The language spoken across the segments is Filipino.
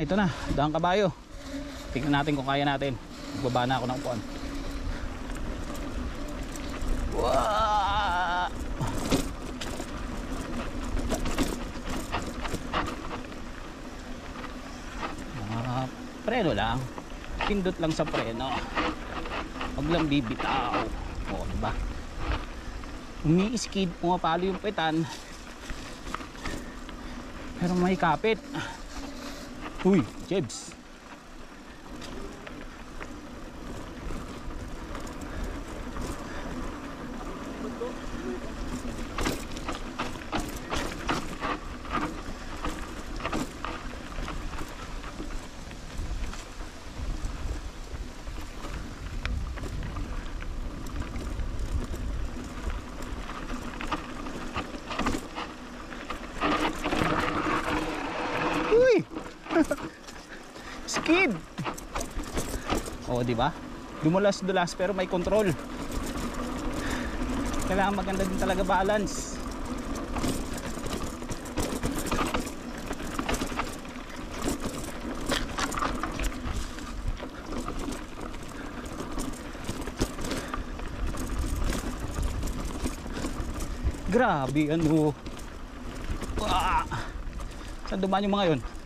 Ito na, dahang kabayo. Tingnan natin kung kaya natin. Baba na ako ng upuan. Wow! Ah, preno lang. Pindot lang sa preno. Huwag lang bibitaw. O, diba? Umi-skid, pumapalo yung petan. Pero may kapit. Uy, Jebs. Uy! Skid! Oo, di ba? Dumulas-dulas pero may control. Kailangan maganda din talaga balance. Grabe ano. Wah! Saan dumaan yung mga yon?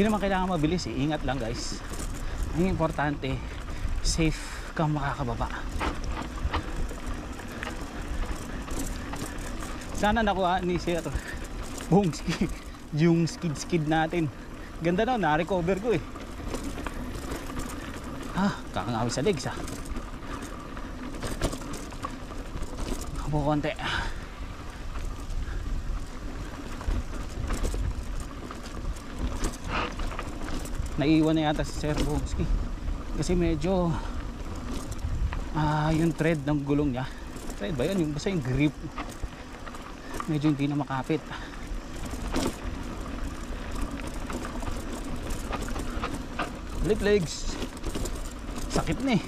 Hindi naman kailangan mabilis eh. Ingat lang guys. Ang importante, safe kang makakababa. Sana nakuha ni Sir Bong skid, yung skid skid natin. Ganda no, na-recover ko eh. Ah, kakangawi sa legs ah. Kapo konti. Naiwan na yata si Sir Bongski kasi medyo ah yung thread ng gulong niya. Thread ba yun? Yung basta yung grip. Medyo hindi na makapit. Balik legs. Sakit na eh.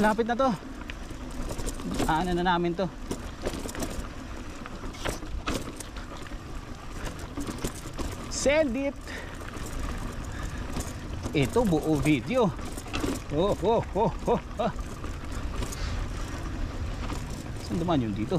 Lapit na to. Ano na namin to send it. Ito buo video. Oh oh oh oh, oh. saan duman yun dito